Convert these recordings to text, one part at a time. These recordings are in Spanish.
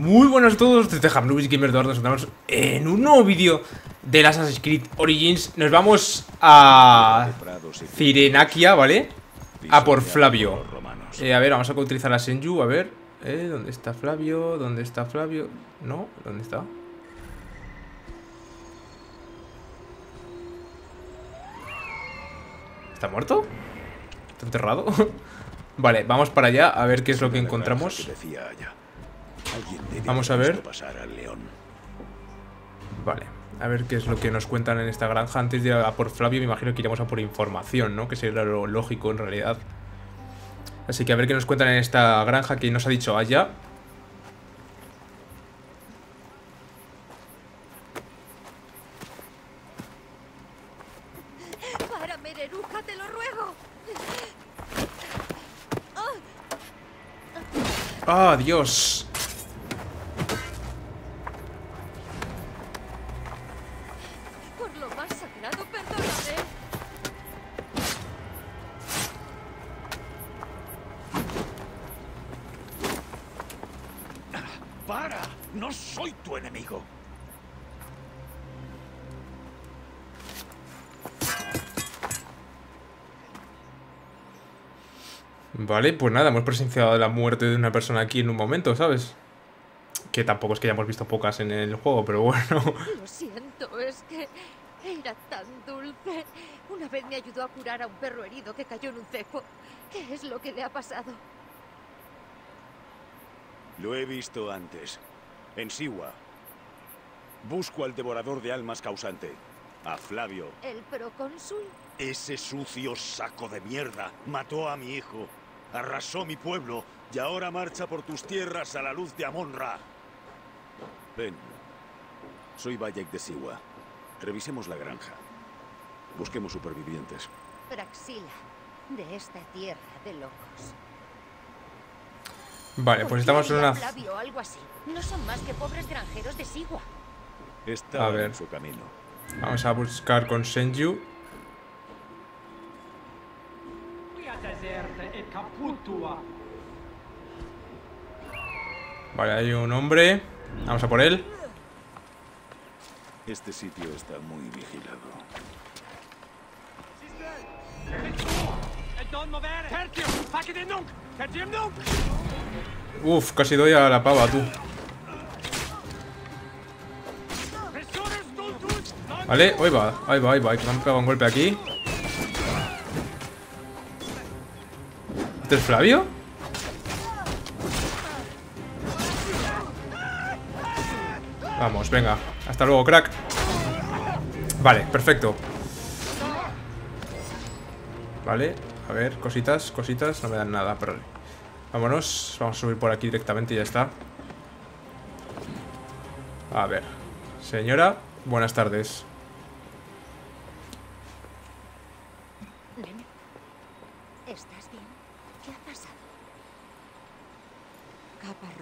Muy buenos a todos, desde Hamlubis Gamer 2 nos encontramos en un nuevo vídeo de Assassin's Creed Origins Nos vamos a Cirenaquia, ¿vale? A por Flavio eh, A ver, vamos a utilizar a Senju, a ver eh, ¿Dónde está Flavio? ¿Dónde está Flavio? ¿No? ¿Dónde está? ¿Está muerto? ¿Está enterrado? vale, vamos para allá a ver qué es lo que encontramos Vamos a ver. Vale, a ver qué es lo que nos cuentan en esta granja. Antes de ir a por Flavio, me imagino que iremos a por información, ¿no? Que sería lo lógico en realidad. Así que a ver qué nos cuentan en esta granja que nos ha dicho allá. te lo ruego. ¡Ah, Dios! Vale, pues nada, hemos presenciado la muerte de una persona aquí en un momento, ¿sabes? Que tampoco es que hayamos visto pocas en el juego, pero bueno. Lo siento, es que era tan dulce. Una vez me ayudó a curar a un perro herido que cayó en un cepo. ¿Qué es lo que le ha pasado? Lo he visto antes. En Siwa. Busco al devorador de almas causante. A Flavio. ¿El procónsul? Ese sucio saco de mierda mató a mi hijo. Arrasó mi pueblo y ahora marcha por tus tierras a la luz de Amonra. Ven. Soy Bayek de Siwa. Revisemos la granja. Busquemos supervivientes. Praxila, de esta tierra de locos. Vale, pues estamos en una... algo así. No son más que pobres granjeros de Sigua. Está a ver. en su camino. Vamos a buscar con Senju. Vale, hay un hombre. Vamos a por él. Este sitio está muy vigilado. Uf, casi doy a la pava, tú. Vale, ahí va, ahí va, ahí va. Me han pegado un golpe aquí. ¿Este es Flavio? Vamos, venga. Hasta luego, crack. Vale, perfecto. Vale, a ver, cositas, cositas. No me dan nada, pero... Vámonos, vamos a subir por aquí directamente y ya está A ver Señora, buenas tardes ¿Estás bien? ¿Qué ha pasado? Capas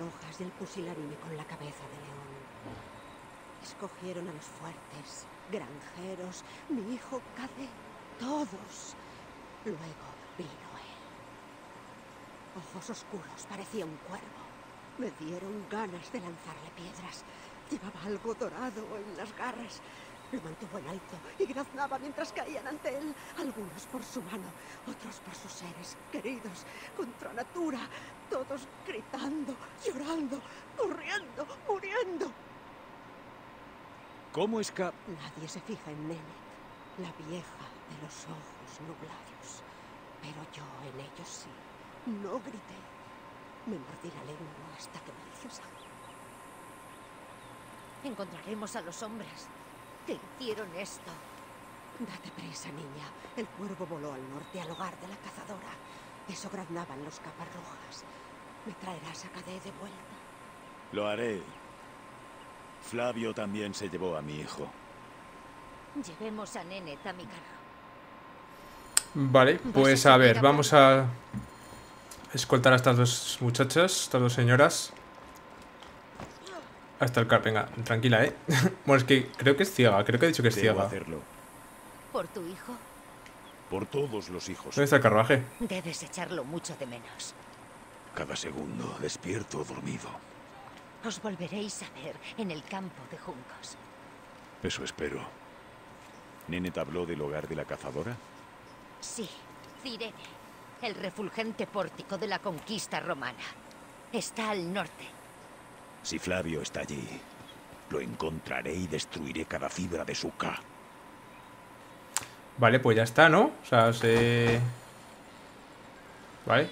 pusilánime con la cabeza de león Escogieron a los fuertes, granjeros, mi hijo Cade, todos Luego vino Ojos oscuros, parecía un cuervo. Me dieron ganas de lanzarle piedras. Llevaba algo dorado en las garras. Lo mantuvo en alto y graznaba mientras caían ante él, algunos por su mano, otros por sus seres queridos, contra natura, todos gritando, llorando, corriendo, muriendo. ¿Cómo es que...? Nadie se fija en Nenet, la vieja de los ojos nublados, pero yo en ellos sí. No grité. Me mordí la lengua hasta que me hizo sangre. Encontraremos a los hombres que hicieron esto. Date prisa, niña. El cuervo voló al norte, al hogar de la cazadora. Eso graznaban los capas rojas. ¿Me traerás a Cadé de vuelta? Lo haré. Flavio también se llevó a mi hijo. Llevemos a Nenet a mi carro. Vale, pues a ver, vamos a escoltar a estas dos muchachas, estas dos señoras. Hasta el car, venga, tranquila, ¿eh? bueno, es que creo que es ciega, creo que he dicho que es ciega. hacerlo. ¿Por tu hijo? Por todos los hijos. ¿Dónde está el carruaje? Debes echarlo mucho de menos. Cada segundo, despierto o dormido. Os volveréis a ver en el campo de juncos. Eso espero. ¿Nene te habló del hogar de la cazadora? Sí, Cirene. El refulgente pórtico de la conquista romana. Está al norte. Si Flavio está allí, lo encontraré y destruiré cada fibra de su K. Vale, pues ya está, ¿no? O sea, se... Vale.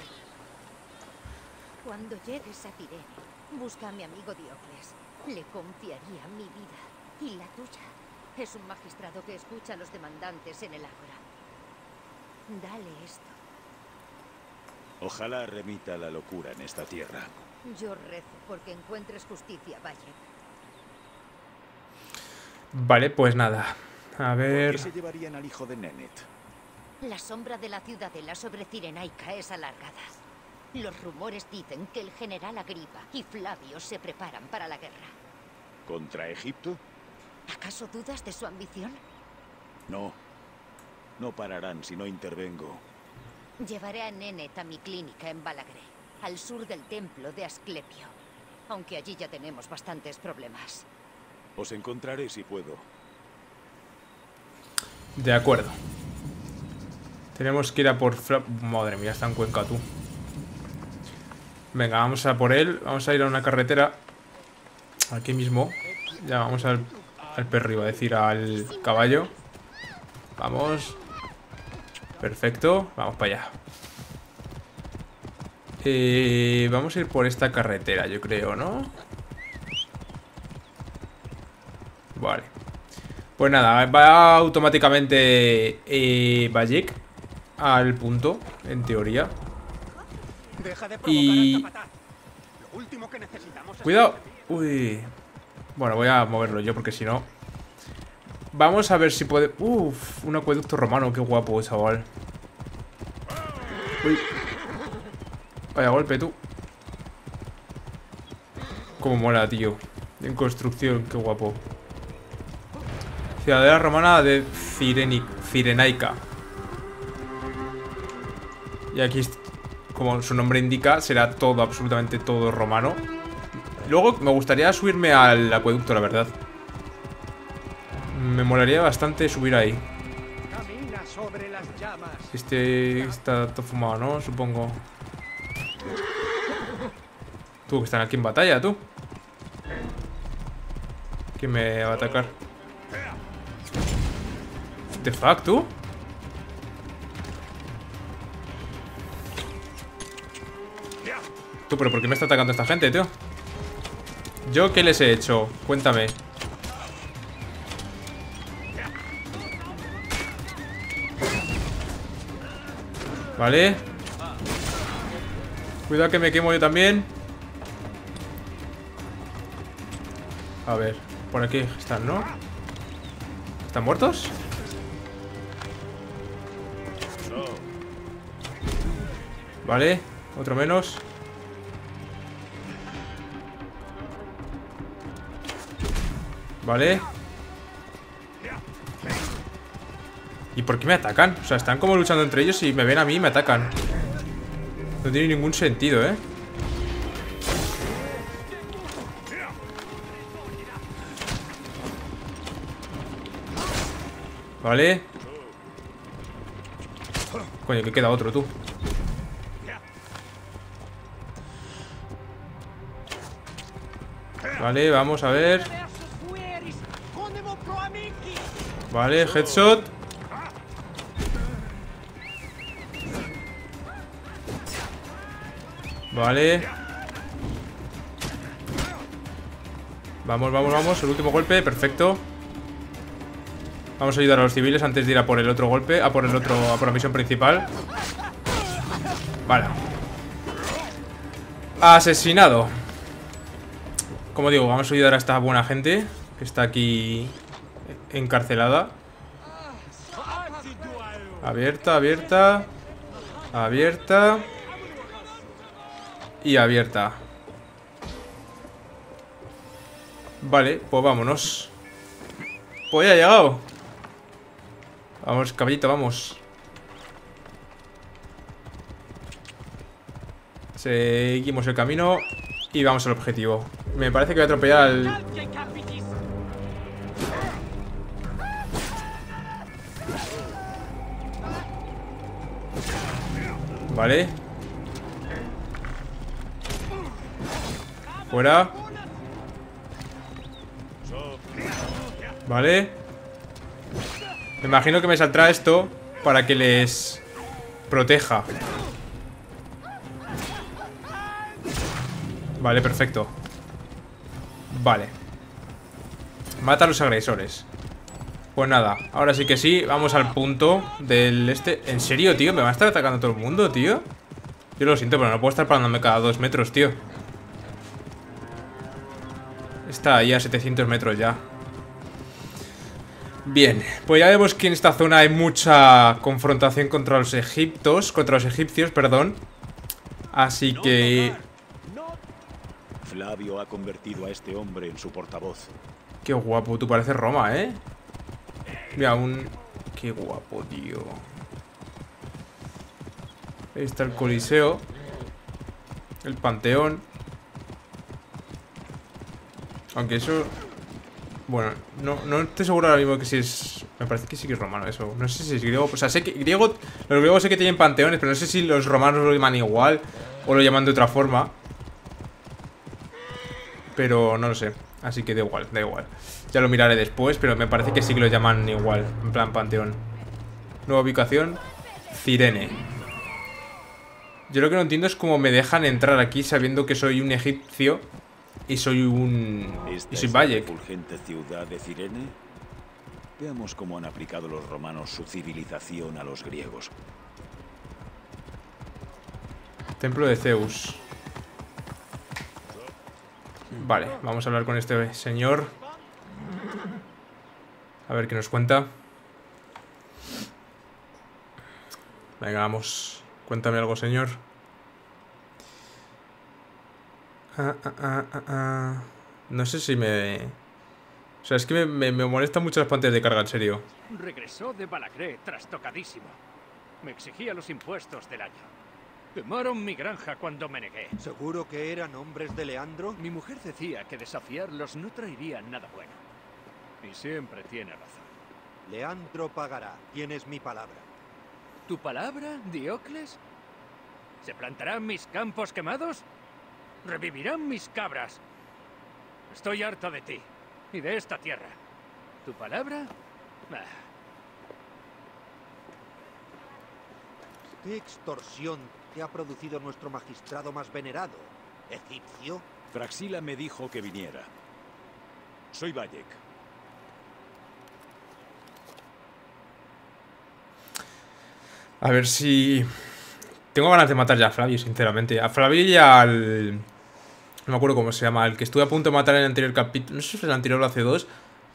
Cuando llegues a Cirene, busca a mi amigo Diocles. Le confiaría mi vida y la tuya. Es un magistrado que escucha a los demandantes en el ágora. Dale esto. Ojalá remita la locura en esta tierra. Yo rezo porque encuentres justicia, Valle. Vale, pues nada. A ¿Por ver... qué se llevarían al hijo de Nenet? La sombra de la ciudadela sobre Cirenaica es alargada. Los rumores dicen que el general Agripa y Flavio se preparan para la guerra. ¿Contra Egipto? ¿Acaso dudas de su ambición? No. No pararán si no intervengo. Llevaré a Nenet a mi clínica en Balagré, al sur del templo de Asclepio. Aunque allí ya tenemos bastantes problemas. Os encontraré si puedo. De acuerdo. Tenemos que ir a por... Fla- Madre mía, está en Cuenca tú. Venga, vamos a por él. Vamos a ir a una carretera. Aquí mismo. Ya vamos al, al perro, iba a decir, al caballo. Vamos. Perfecto. Vamos para allá. Eh, vamos a ir por esta carretera, yo creo, ¿no? Vale. Pues nada, va automáticamente eh, Bayek al punto, en teoría. Deja de Y-. Lo último que necesitamos es Cuidado. Uy. Bueno, voy a moverlo yo porque si no... Vamos a ver si puede... Uf, un acueducto romano, qué guapo, chaval. Uy. Vaya golpe, tú. Cómo mola, tío. En construcción, qué guapo. Ciudadela romana de Cirenaica. Y aquí, como su nombre indica, será todo, absolutamente todo romano. Luego me gustaría subirme al acueducto, la verdad. Me molaría bastante subir ahí. Este está todo fumado, ¿no? Supongo. Tú, que están aquí en batalla, tú. ¿Quién me va a atacar? The fuck, tú? Tú, pero ¿por qué me está atacando esta gente, tío? ¿Yo qué les he hecho? Cuéntame. Vale. Cuidado que me quemo yo también. A ver, por aquí están, ¿no? ¿Están muertos? Vale, otro menos. Vale. ¿Y por qué me atacan? O sea, están como luchando entre ellos y me ven a mí y me atacan. No tiene ningún sentido, ¿eh? Vale. Coño, que queda otro, tú. Vale, vamos a ver. Vale, headshot. Vale. Vamos, vamos, vamos. El último golpe, perfecto. Vamos a ayudar a los civiles antes de ir a por el otro golpe. A por el otro, a por la misión principal. Vale. Asesinado. Como digo, vamos a ayudar a esta buena gente que está aquí encarcelada. Abierta, abierta. Abierta. Y abierta. Vale, pues vámonos. Pues ya ha llegado. Vamos, caballito, vamos. Seguimos el camino y vamos al objetivo. Me parece que voy a atropellar al... Vale. Fuera. Vale. Imagino que me saldrá esto para que les proteja. Vale, perfecto. Vale. Mata a los agresores. Pues nada, ahora sí que sí, vamos al punto del este ¿En serio, tío? ¿Me va a estar atacando todo el mundo, tío? Yo lo siento, pero no puedo estar parándome cada dos metros, tío Está ahí a 700 metros ya Bien, pues ya vemos que en esta zona hay mucha confrontación contra los egiptos Contra los egipcios, perdón Así que... Flavio ha convertido a este hombre en su portavoz Qué guapo, tú pareces Roma, ¿eh? Mira, un... Qué guapo, tío. Ahí está el coliseo. El panteón. Aunque eso... Bueno, no, no estoy seguro ahora mismo que si es... Me parece que sí que es romano eso. No sé si es griego. O sea, sé que griego... Los griegos sé que tienen panteones, pero no sé si los romanos lo llaman igual o lo llaman de otra forma. Pero no lo sé. Así que da igual, da igual. Ya lo miraré después, pero me parece que sí que lo llaman igual, en plan panteón. Nueva ubicación, Cirene. Yo lo que no entiendo es cómo me dejan entrar aquí sabiendo que soy un egipcio y soy un... y soy ciudad de Cirene? Veamos cómo han aplicado los romanos su civilización a los griegos. Templo de Zeus. Vale, vamos a hablar con este señor. A ver qué nos cuenta. Venga, vamos. Cuéntame algo, señor. Ah, ah, ah, no sé si me... O sea, es que me, me, molestan mucho las pantallas de carga, en serio. Regresó de Balacré trastocadísimo. Me exigía los impuestos del año. Quemaron mi granja cuando me negué. ¿Seguro que eran hombres de Leandro? Mi mujer decía que desafiarlos no traería nada bueno. Y siempre tiene razón. Leandro pagará. Tienes mi palabra. ¿Tu palabra, Diocles? ¿Se plantarán mis campos quemados? ¿Revivirán mis cabras? Estoy harto de ti y de esta tierra. ¿Tu palabra? Ah. ¿Qué extorsión te ha producido nuestro magistrado más venerado? ¿Egipcio? Fraxila me dijo que viniera. Soy Bayek. A ver si... Tengo ganas de matar ya a Flavio, sinceramente. A Flavio y al... No me acuerdo cómo se llama. El que estuve a punto de matar en el anterior capítulo. No sé si fue el anterior o hace dos.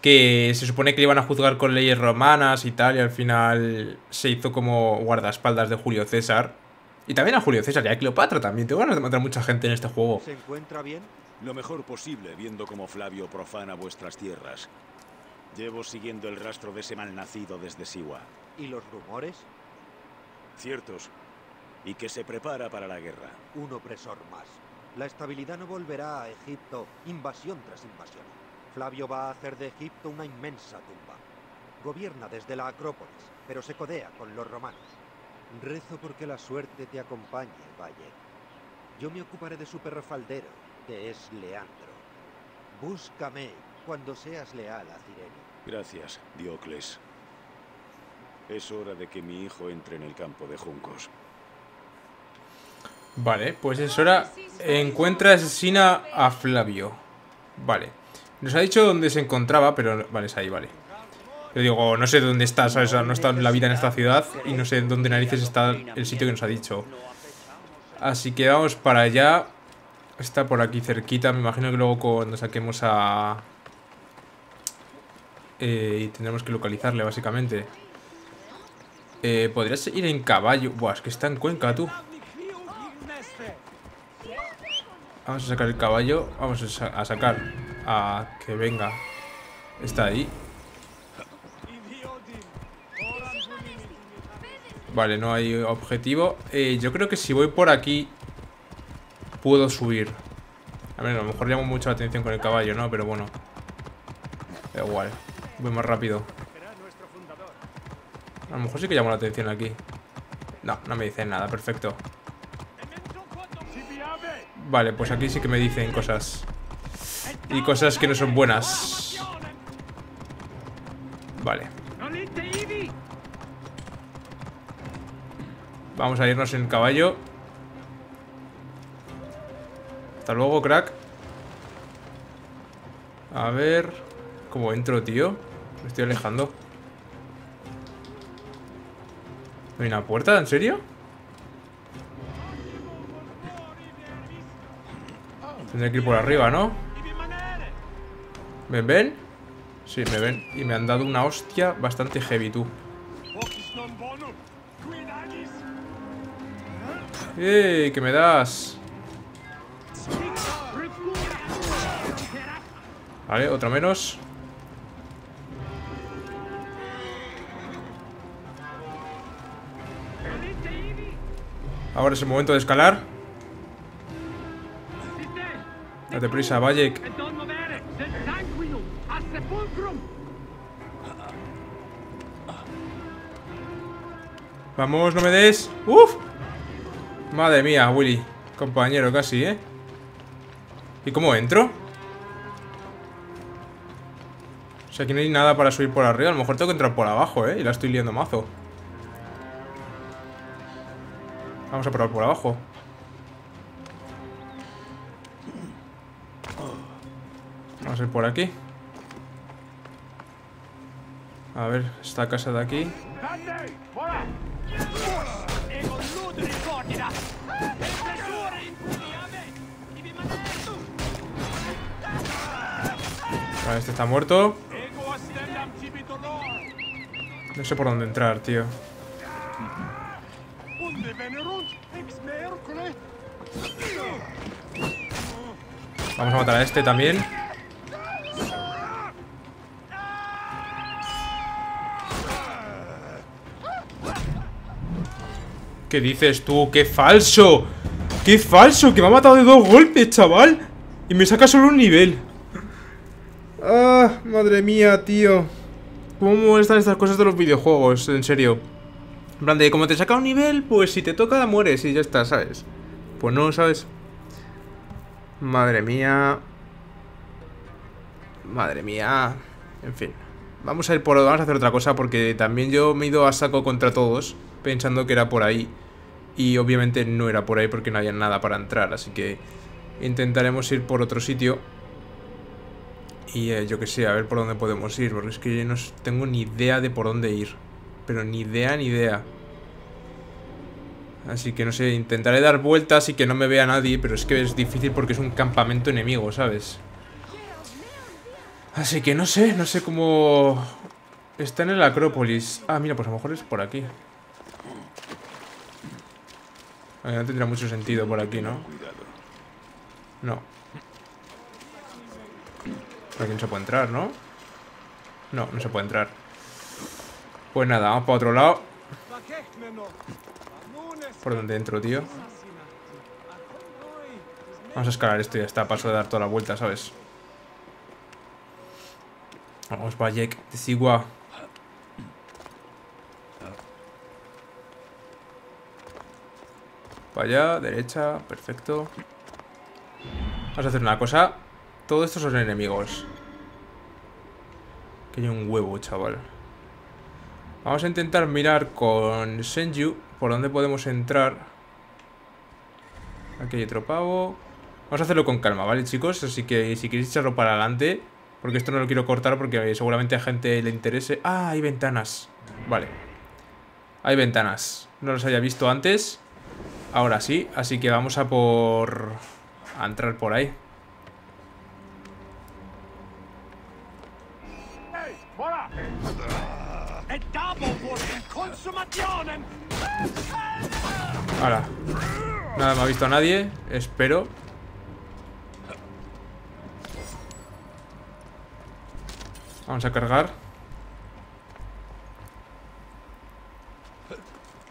Que se supone que le iban a juzgar con leyes romanas y tal. Y al final se hizo como guardaespaldas de Julio César. Y también a Julio César y a Cleopatra también. Tengo ganas de matar a mucha gente en este juego. ¿Se encuentra bien? Lo mejor posible, viendo cómo Flavio profana vuestras tierras. Llevo siguiendo el rastro de ese malnacido desde Siwa. ¿Y los rumores? Ciertos. Y que se prepara para la guerra. Un opresor más. La estabilidad no volverá a Egipto invasión tras invasión. Flavio va a hacer de Egipto una inmensa tumba. Gobierna desde la Acrópolis, pero se codea con los romanos. Rezo porque la suerte te acompañe, Valle. Yo me ocuparé de su perro faldero, que es Leandro. Búscame cuando seas leal a Cirene. Gracias, Diocles. Es hora de que mi hijo entre en el campo de juncos. Vale, pues es hora. Encuentra asesina a Flavio. Vale. Nos ha dicho dónde se encontraba, pero... Vale, es ahí, vale. Yo digo, no sé dónde está, ¿sabes? no está la vida en esta ciudad y no sé dónde narices está el sitio que nos ha dicho. Así que vamos para allá. Está por aquí cerquita. Me imagino que luego cuando saquemos a... Eh, tendremos que localizarle, básicamente. Eh, ¿Podrías ir en caballo? Buah, es que está en Cuenca, tú. Vamos a sacar el caballo. Vamos a sacar a que venga. Está ahí. Vale, no hay objetivo eh, Yo creo que si voy por aquí Puedo subir A ver, a lo mejor llamo mucho la atención con el caballo, ¿no? Pero bueno. Da igual. Voy más rápido. A lo mejor sí que llamo la atención aquí. No, no me dicen nada, perfecto. Vale, pues aquí sí que me dicen cosas. Y cosas que no son buenas. Vale. Vamos a irnos en caballo. Hasta luego, crack. A ver... ¿Cómo entro, tío? Me estoy alejando. ¿No hay una puerta? ¿En serio? Tendré que ir por arriba, ¿no? ¿Me ven? Sí, me ven. Y me han dado una hostia bastante heavy, tú. ¡Eh! ¿Qué me das? Vale, otro menos. Ahora es el momento de escalar. Date prisa, Bayek. Vamos, no me des. ¡Uf! Madre mía, Willy. Compañero, casi, ¿eh? ¿Y cómo entro? O sea, aquí no hay nada para subir por arriba. A lo mejor tengo que entrar por abajo, ¿eh? Y la estoy liando mazo. Vamos a probar por abajo. Por aquí. A ver, esta casa de aquí. Este está muerto. No sé por dónde entrar, tío. Vamos a matar a este también. ¿Qué dices tú? ¡Qué falso! ¡Qué falso! Que me ha matado de dos golpes, chaval Y me saca solo un nivel Ah, madre mía, tío ¿Cómo están estas cosas de los videojuegos? En serio En plan de, como te saca un nivel Pues si te toca, mueres y ya está, ¿sabes? Pues no, ¿sabes? Madre mía Madre mía En fin Vamos a ir por... Vamos a hacer otra cosa Porque también yo me he ido a saco contra todos Pensando que era por ahí y obviamente no era por ahí porque no había nada para entrar, así que intentaremos ir por otro sitio. Y eh, yo que sé, a ver por dónde podemos ir, porque es que no tengo ni idea de por dónde ir. Pero ni idea, ni idea. Así que no sé, intentaré dar vueltas y que no me vea nadie, pero es que es difícil porque es un campamento enemigo, ¿sabes? Así que no sé, no sé cómo... Está en el Acrópolis. Ah, mira, pues a lo mejor es por aquí. No tendría mucho sentido por aquí, ¿no? No. Por aquí no se puede entrar, ¿no? No, no se puede entrar. Pues nada, vamos para otro lado. ¿Por dónde entro, tío? Vamos a escalar esto y ya está. Paso de dar toda la vuelta, ¿sabes? Vamos, Bayek, de Sigua. Para allá, derecha, perfecto. Vamos a hacer una cosa. Todos estos son enemigos. Que hay un huevo, chaval. Vamos a intentar mirar con Senju por dónde podemos entrar. Aquí hay otro pavo. Vamos a hacerlo con calma, ¿vale, chicos? Así que si queréis echarlo para adelante, porque esto no lo quiero cortar porque seguramente a gente le interese. Ah, hay ventanas. Vale. Hay ventanas. No los haya visto antes. Ahora sí, así que vamos a por... A entrar por ahí. Ahora Nada me ha visto a nadie Espero. Vamos a cargar.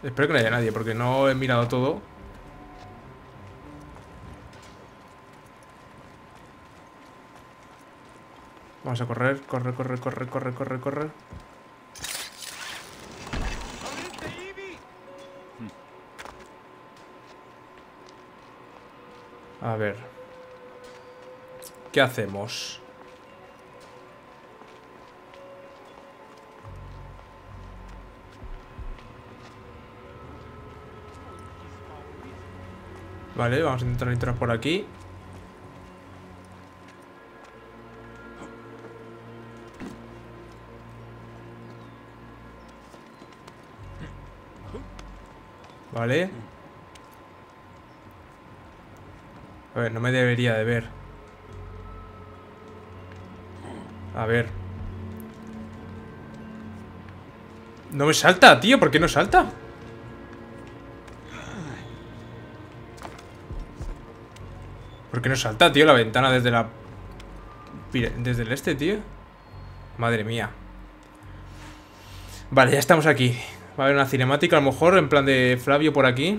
Espero que no haya nadie Porque no he mirado todo Vamos a correr, corre, corre, corre, corre, corre, corre. A ver. ¿Qué hacemos? Vale, vamos a intentar entrar por aquí. Vale. A ver, no me debería de ver. A ver. No me salta, tío. ¿Por qué no salta? ¿Por qué no salta, tío? La ventana desde la... Desde el este, tío. Madre mía. Vale, ya estamos aquí. Va a haber una cinemática a lo mejor, en plan de Flavio por aquí.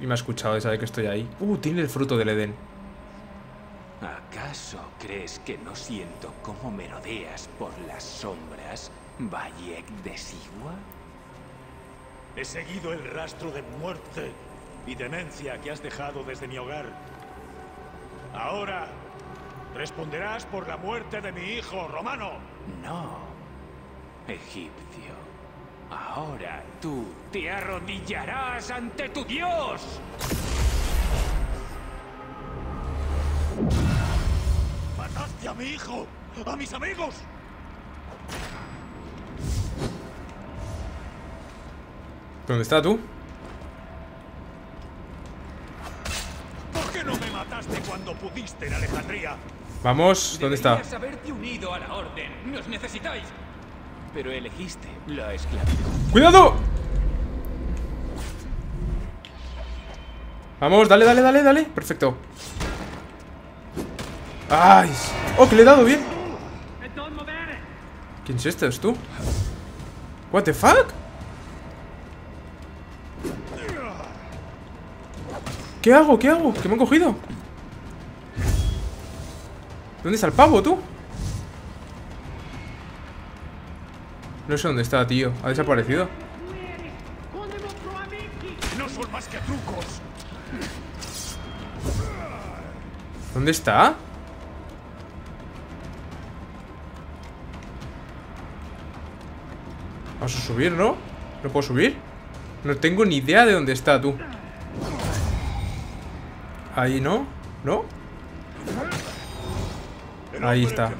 Y me ha escuchado, sabe que estoy ahí. Uh, tiene el fruto del Edén. ¿Acaso crees que no siento cómo merodeas por las sombras, Bayek de Sigua? He seguido el rastro de muerte y demencia que has dejado desde mi hogar. Ahora, responderás por la muerte de mi hijo, Romano. No, egipcio. Ahora tú te arrodillarás ante tu dios. ¡Mataste a mi hijo! ¡A mis amigos! ¿Dónde está tú? ¿Por qué no me mataste cuando pudiste en Alejandría? Vamos, ¿dónde está? Deberías haberte unido a la orden. Nos necesitáis. Pero elegiste la esclavitud. ¡Cuidado! Vamos, dale, dale, dale, dale Perfecto ¡Ay! ¡Oh, que le he dado bien! ¿Quién es este? ¿Es tú? ¿What the fuck? ¿Qué hago? ¿Qué hago? ¿Qué me han cogido? ¿Dónde está el pavo, tú? No sé dónde está, tío. Ha desaparecido. No son más que trucos. ¿Dónde está? Vamos a subir, ¿no? ¿No puedo subir? No tengo ni idea de dónde está, tú Ahí, ¿no? ¿No? Ahí está.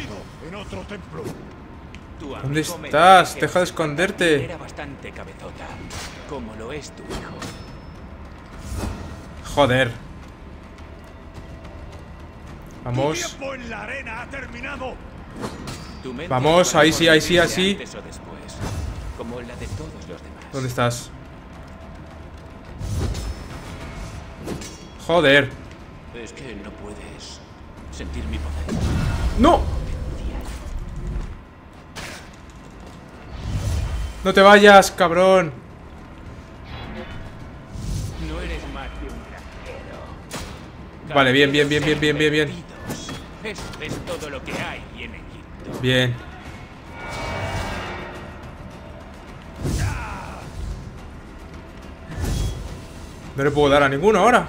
Escondido en otro templo. ¿Dónde estás? Deja de esconderte. Era bastante cabezota, como lo es tu hijo. Joder Vamos en la arena ha terminado. Tu mente Vamos, ahí sí, ahí sí, ahí sí. como la de todos los demás. ¿Dónde estás? Joder Es que no puedes sentir mi poder. ¡No! No te vayas, cabrón No eres más que un granjero. Vale, bien, bien, bien, bien, bien, bien, bien. Perdidos. Eso es todo lo que hay en Egipto. Bien No le puedo dar a ninguno ahora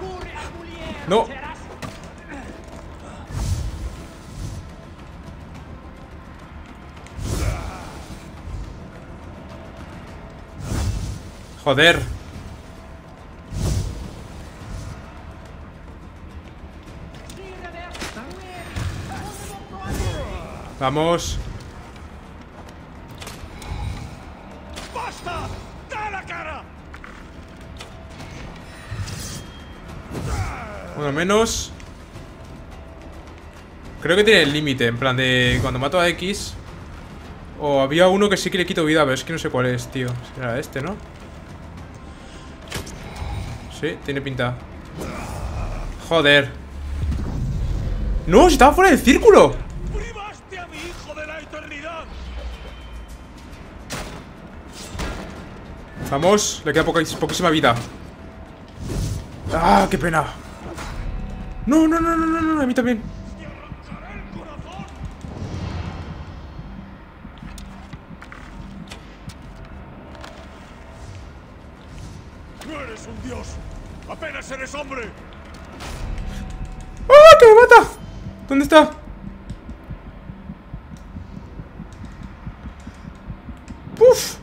No Joder Vamos ¡Basta! ¡Da la cara! Uno menos Creo que tiene el límite En plan de cuando mato a X O había uno que sí que le quito vida Pero es que no sé cuál es, tío Será este, ¿no? Sí, tiene pinta Joder ¡No! ¡Si estaba fuera del círculo! ¡Privaste a mi hijo de la eternidad! Vamos, le queda poca, poquísima vida ¡Ah, qué pena! No, no, no, no, no, no, a mí también. ¡Ah, que me mata! ¿Dónde está? ¡Puf!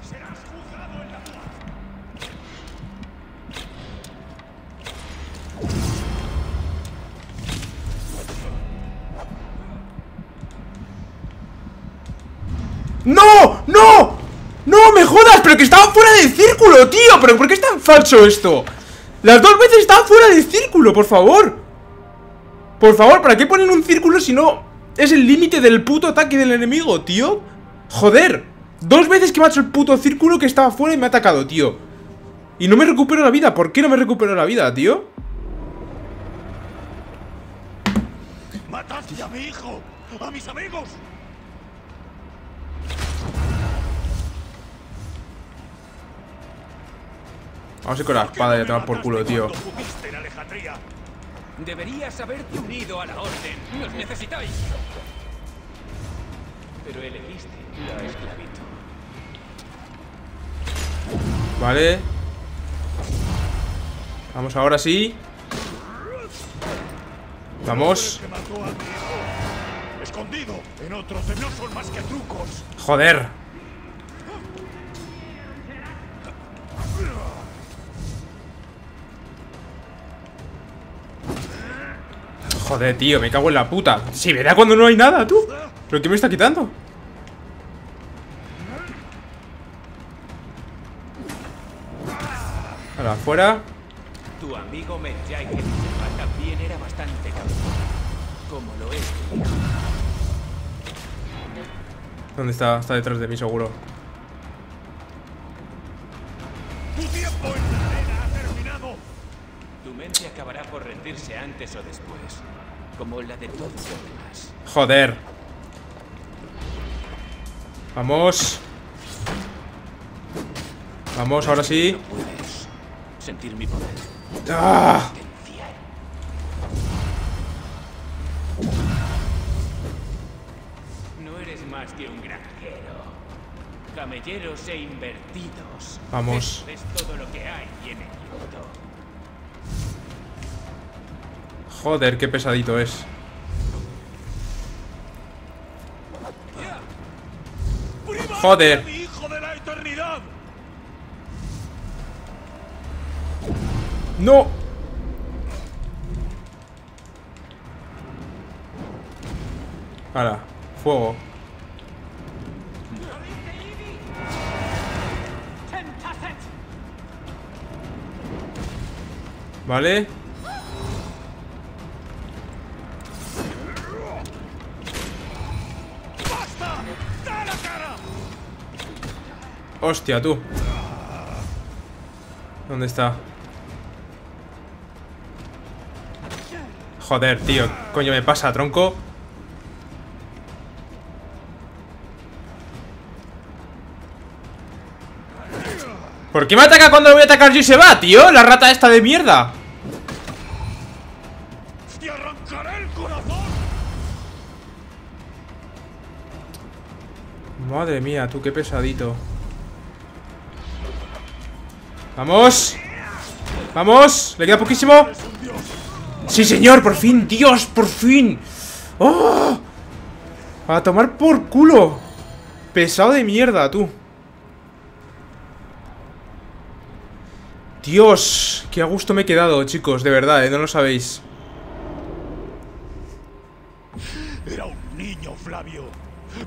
¡No! ¡No! ¡No me jodas! ¡Pero que estaba fuera del círculo, tío! ¿Pero por qué es tan falso esto? Las dos veces estaban fuera del círculo, por favor Por favor, ¿para qué ponen un círculo si no es el límite del puto ataque del enemigo, tío? Joder Dos veces que me ha hecho el puto círculo que estaba fuera y me ha atacado, tío Y no me recupero la vida ¿Por qué no me recupero la vida, tío? ¡Mataste a mi hijo! ¡A mis amigos! Vamos a ir con la espada y a tomar por culo, tío? Deberías haberte unido a la orden. ¡Nos necesitáis! Pero elegiste la esclavitud. Vale Vamos ahora sí Vamos. Escondido en otros no son más que trucos. Joder Joder, tío, me cago en la puta Si verá cuando no hay nada, tú ¿Pero qué me está quitando? Ahora, afuera Tu amigo también era bastante. Como lo es. ¿Dónde está? Está detrás de mí, seguro acabará por rendirse antes o después. Como la de todos los demás. Joder Vamos Vamos, ahora sí No puedes sentir mi poder. ¡Ah! No eres más que un granjero. Camelleros e invertidos. Vamos. Eso es todo lo que hay en Egipto. Joder, qué pesadito es ¡Priva Joder. ¡No! Ahora, fuego Vale Hostia, tú ¿Dónde está? Joder, tío Coño, me pasa, tronco ¿Por qué me ataca cuando lo voy a atacar yo y se va, tío? La rata esta de mierda. Madre mía, tú, qué pesadito ¡Vamos! ¡Vamos! ¿Le queda poquísimo? ¡Sí, señor! ¡Por fin! ¡Dios! ¡Por fin! ¡Oh! A tomar por culo Pesado de mierda, tú Dios Qué a gusto me he quedado, chicos De verdad, ¿eh? No lo sabéis Era un niño, Flavio.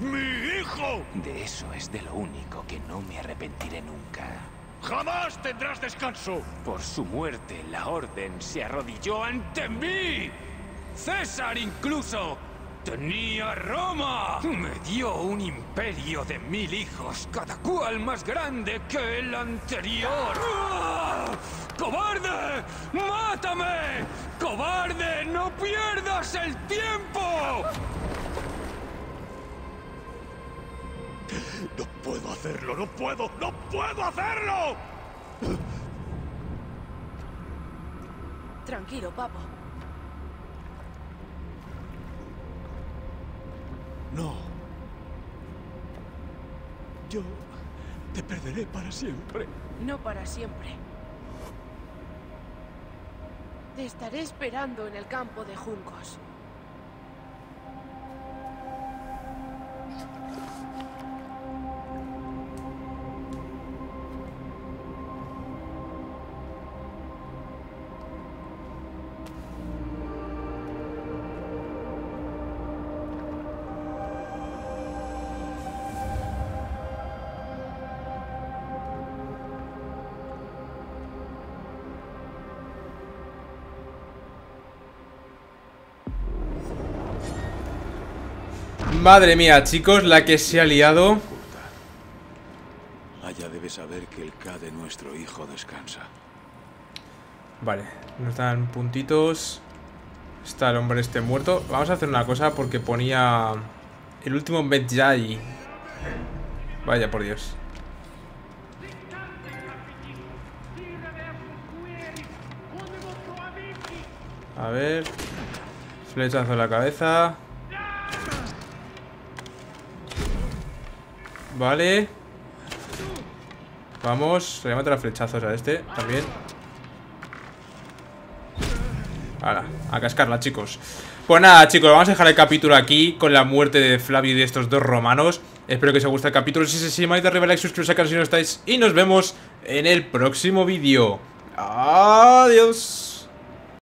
¡Mi hijo! De eso es de lo único que no me arrepentiré nunca. ¡Jamás tendrás descanso! Por su muerte, la Orden se arrodilló ante mí. César incluso tenía Roma. Me dio un imperio de mil hijos, cada cual más grande que el anterior. ¡Ah! ¡Cobarde! ¡Mátame! ¡Cobarde! ¡No pierdas el tiempo! ¡No puedo hacerlo! ¡No puedo! ¡No puedo hacerlo! Tranquilo, papo. No. Yo te perderé para siempre. No para siempre. Te estaré esperando en el campo de juncos. Madre mía, chicos, la que se ha liado. Allá debe saber que el K de nuestro hijo descansa. Vale, nos dan puntitos. Está el hombre este muerto. Vamos a hacer una cosa porque ponía el último Medjay. Vaya por Dios. A ver. Flechazo en la cabeza. Vale. Vamos. Le a flechazos a este también. Ahora, a cascarla, chicos. Pues nada, chicos, vamos a dejar el capítulo aquí con la muerte de Flavio y de estos dos romanos. Espero que os haya gustado el capítulo. Si es así, de arriba, like, suscribiros al canal si no estáis. Y nos vemos en el próximo vídeo. Adiós.